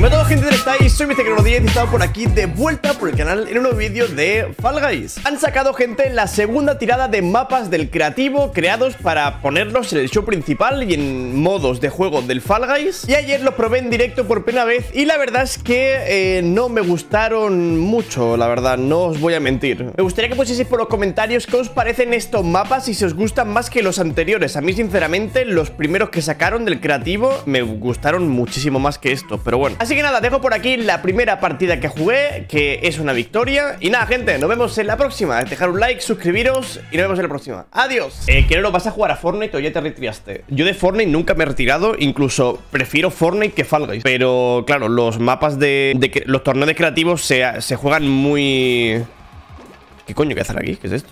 Dime a toda gente de estáis, soy Mr. 10 y estamos por aquí de vuelta por el canal en un nuevo vídeo de Fall Guys. Han sacado gente la segunda tirada de mapas del creativo creados para ponerlos en el show principal y en modos de juego del Fall Guys. Y ayer los probé en directo por primera vez y la verdad es que eh, no me gustaron mucho, la verdad, no os voy a mentir. Me gustaría que pusieseis por los comentarios qué os parecen estos mapas y si os gustan más que los anteriores. A mí sinceramente los primeros que sacaron del creativo me gustaron muchísimo más que estos, pero bueno. Así que nada, dejo por aquí la primera partida que jugué, que es una victoria. Y nada, gente, nos vemos en la próxima. Dejar un like, suscribiros y nos vemos en la próxima. Adiós. Eh, ¿Qué vas a jugar a Fortnite o ya te retiraste? Yo de Fortnite nunca me he retirado, incluso prefiero Fortnite que Fall. Pero claro, los mapas de, los torneos creativos se, se juegan muy... ¿Qué coño que hacer aquí? ¿Qué es esto?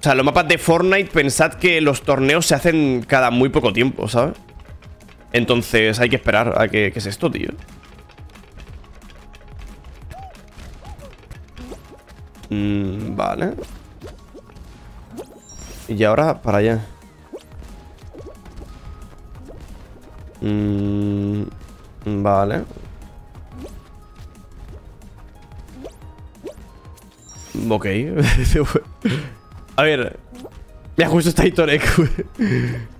O sea, los mapas de Fortnite, pensad que los torneos se hacen cada muy poco tiempo, ¿sabes? Entonces hay que esperar a que... ¿Qué es esto, tío? Mm, vale. Y ahora para allá. Mm, vale. Ok. a ver. Ya justo está Hitorek,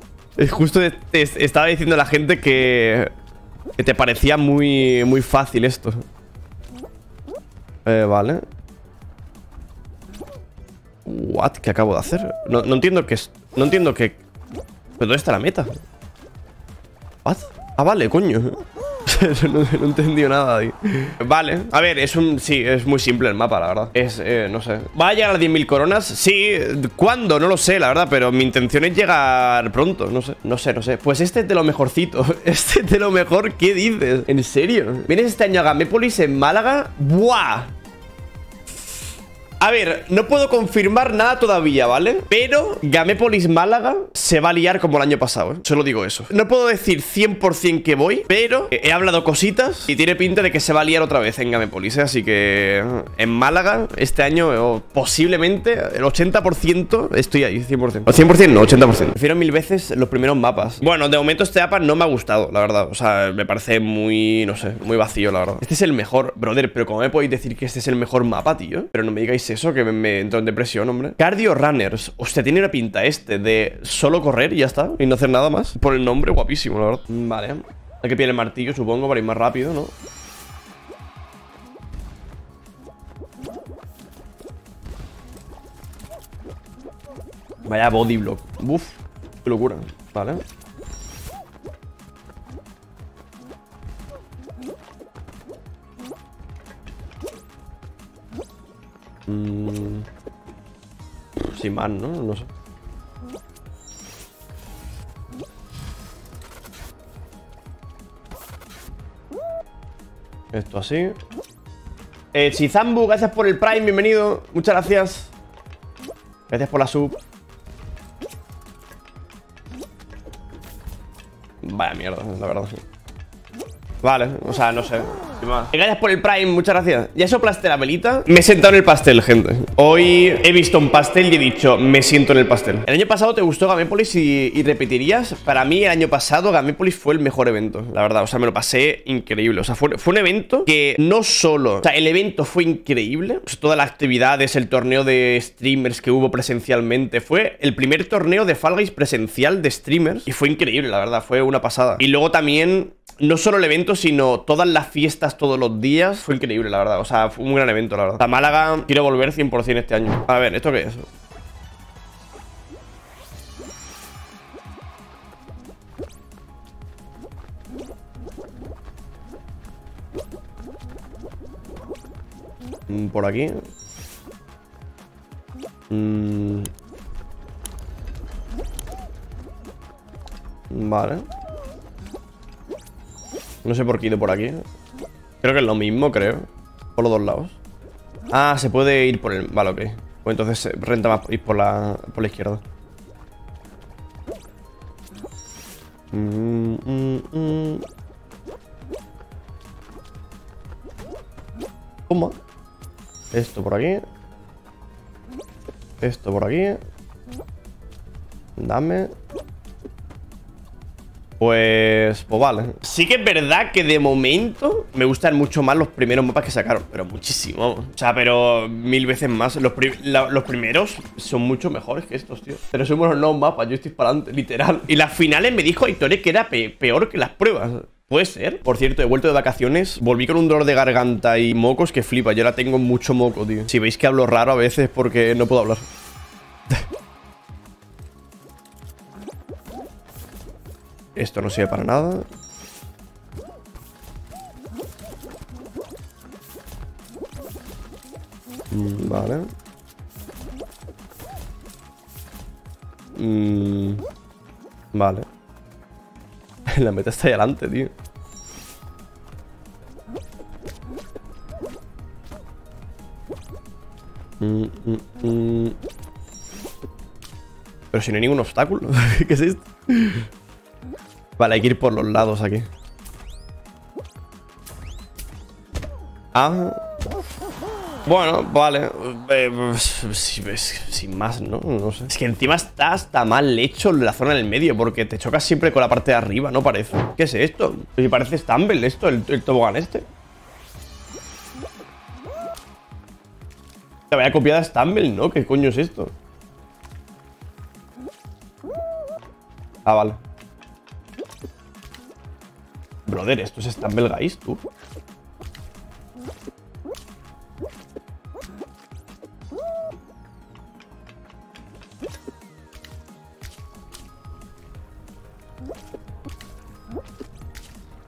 Justo estaba diciendo a la gente que, que te parecía muy, muy fácil esto. Eh, vale. What? ¿Qué acabo de hacer? No, no entiendo qué No entiendo qué... ¿Pero dónde está la meta? What? Ah, vale, coño. no, he entendido nada ahí. Vale, a ver, es un... Sí, es muy simple el mapa, la verdad Es, eh, no sé ¿Va a llegar a 10.000 coronas? Sí, ¿cuándo? No lo sé, la verdad Pero mi intención es llegar pronto, no sé No sé, no sé Pues este es de lo mejorcito Este es de lo mejor, ¿qué dices? ¿En serio? ¿Vienes este año a Gamépolis en Málaga? ¡Buah! A ver, no puedo confirmar nada todavía, ¿vale? Pero Gamépolis Málaga se va a liar como el año pasado, ¿eh? Solo digo eso. No puedo decir 100% que voy, pero he hablado cositas y tiene pinta de que se va a liar otra vez en Gamépolis, ¿eh? Así que en Málaga este año posiblemente el 80% estoy ahí, 100%. O 100% no, 80%. Prefiero mil veces los primeros mapas. Bueno, de momento este mapa no me ha gustado, la verdad. O sea, me parece muy, no sé, muy vacío, la verdad. Este es el mejor, brother, pero ¿cómo me podéis decir que este es el mejor mapa, tío? Pero no me digáis eso, que me, entro en depresión, hombre. Cardio Runners. Hostia, tiene una pinta este de solo correr y ya está. Y no hacer nada más. Por el nombre, guapísimo, la verdad. Vale. Hay que pillar el martillo, supongo, para ir más rápido, ¿no? Vaya body block. Uf, qué locura. Vale. Mm. Sin más, ¿no? No sé. Esto así. Eh, Chizambu, gracias por el Prime, bienvenido. Muchas gracias. Gracias por la sub. Vaya mierda, la verdad. Vale, o sea, no sé. Gracias por el Prime, muchas gracias. ¿Ya soplaste la velita? Me he sentado en el pastel, gente. Hoy he visto un pastel y he dicho, me siento en el pastel. El año pasado te gustó Gamépolis y, repetirías. Para mí, el año pasado, Gamépolis fue el mejor evento, la verdad. O sea, me lo pasé increíble. O sea, fue, un evento que no solo. O sea, el evento fue increíble. todas las actividades, el torneo de streamers que hubo presencialmente. Fue el primer torneo de Fall Guys presencial de streamers. Y fue increíble, la verdad. Fue una pasada. Y luego también no solo el evento, sino todas las fiestas todos los días. Fue increíble, la verdad. O sea, fue un gran evento, la verdad. A Málaga quiero volver 100% este año. A ver, ¿esto qué es? Mm, por aquí. Mm. Vale. No sé por qué he ido por aquí. Creo que es lo mismo, creo. Por los dos lados. Ah, se puede ir por el... Vale, ok. Pues entonces renta más ir por la, por la izquierda. Mm, mm, mm. Esto por aquí. Esto por aquí. Dame. Pues, pues vale. Sí que es verdad que de momento me gustan mucho más los primeros mapas que sacaron. Pero muchísimo. O sea, pero mil veces más. Los, los primeros son mucho mejores que estos, tío. Pero son unos nuevos mapas. Yo estoy para adelante, literal. Y las finales me dijo Aitor que era peor que las pruebas. ¿Puede ser? Por cierto, he vuelto de vacaciones Volví con un dolor de garganta y mocos que flipa Yo ahora tengo mucho moco, tío Si veis que hablo raro a veces porque no puedo hablar Esto no sirve para nada. Mm, vale. Mm, vale. La meta está ahí adelante, tío. Mm, Pero si no hay ningún obstáculo. ¿Qué es esto? Vale, hay que ir por los lados aquí. Ah. Bueno, vale. Eh, sin más, ¿no? No sé. Es que encima está hasta mal hecho la zona del medio, porque te chocas siempre con la parte de arriba, ¿no parece? ¿Qué es esto? Si parece Stumble esto, el, el tobogán este. Te había copiado Stumble, ¿no? ¿Qué coño es esto? Ah, vale. Brother, esto es Stumble Guys, tú.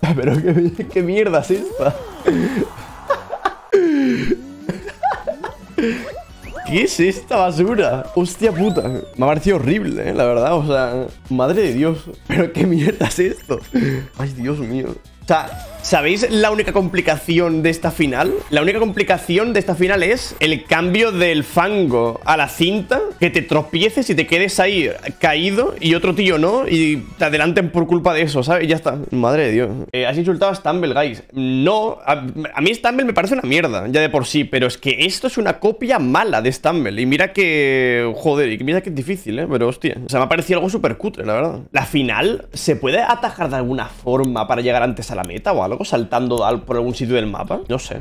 Pero qué, qué mierda es esta. ¿Qué es esta basura? Hostia puta. Me ha parecido horrible, ¿eh? la verdad. O sea, madre de Dios. Pero qué mierda es esto. Ay, Dios mío. O sea, ¿Sabéis la única complicación de esta final? La única complicación de esta final es el cambio del fango a la cinta, que te tropieces y te quedes ahí caído y otro tío no, y te adelanten por culpa de eso, ¿sabes? ya está. Madre de Dios. Eh, has insultado a Stumble, guys. No, a, mí Stumble me parece una mierda, ya de por sí, pero es que esto es una copia mala de Stumble. Y mira que... Joder, y mira que es difícil, ¿eh? Pero hostia. O sea, me ha parecido algo súper cutre, la verdad. La final, ¿se puede atajar de alguna forma para llegar antes a la meta o algo? saltando por algún sitio del mapa. No sé.